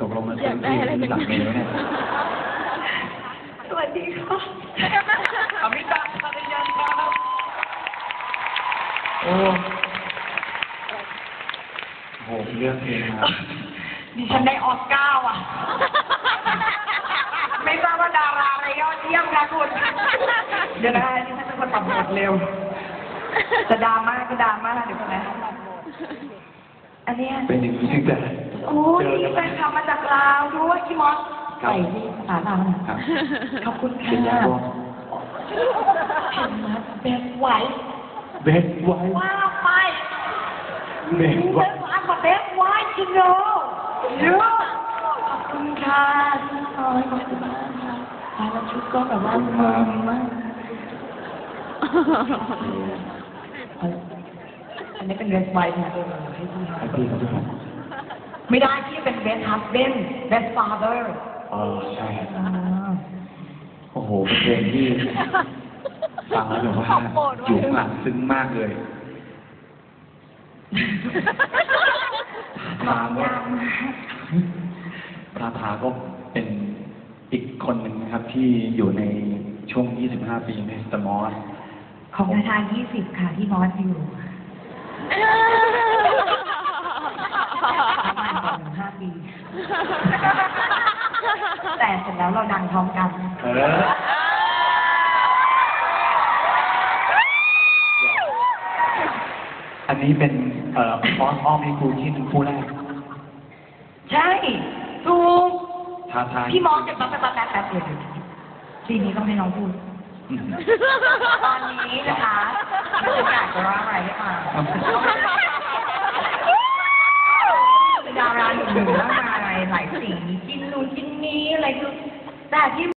ตกลงมันเป็นที่หรือหลังเมย์วะเนี่ยสวัสดีค่ะอมิตาภรรยาครับโอ้โหเรื่องเพลงมาดิฉันได้ออสการ์ว่ะ ไม่ทราบว่าดาราอะไรยอดเยี่ยมนะคุณ เดี๋ยวนะดิฉันเป็นคนปรับบทเร็ว จะดราม่าก็ดราม่าเดี๋ยวก่อนนะอันเนี้ยเป็นอย่างนี้ตั้งแต่ โอ้ยแฟนคลับมาจากลาวด้วยพี่มอสครับใส่ที่ภาษาลาวนะครับขอบคุณค่ะเป็นยาบองเห็นไหมเบสไหวเบสไว้ว้าวไปเบสเบไว้สไหวกับเบสไหวจริงเหรอเยอะขอบคุณค่ะพี่ซอยขอบคุณมากค่ะแล้วชุดก็แบบว่ามึนมากอันนี้เป็นเบสไหวนะเออให้พี่ให้พี่เขาด้วย ไม่ได้พี่เป็นเบสฮัสเบนเบสฟาเธอร์เออใช่โอ้โหเป็นเพลงที่ฟังแล้วแบบว่าอยู่ข้างหลังซึ้งมากเลยทาทาก็ทาทาก็เป็นอีกคนหนึ่งนะครับ ที่อยู่ในช่วง 25 ปีในสตมอสของนาทา20 ค่ะที่มอสอยู่ประมาณสองถึงห้า ปี แต่เสร็จแล้วเราดังพร้อมกัน เอออันนี้เป็นเอ่อฟอสอ้อมให้ครูที่เป็นคู่แรกใช่ถูกท้าทายพี่มอสจะแป๊บแป๊บแป๊บแป๊บเดียวทีนี้ต้องให้น้องพูด อืมตอนนี้นะคะไม่อยากจะว่าอะไรให้ฟังดาราหนุ่มๆมากมา หลายสีชิ้นนู่นกินนี้อะไรคือแต่ที่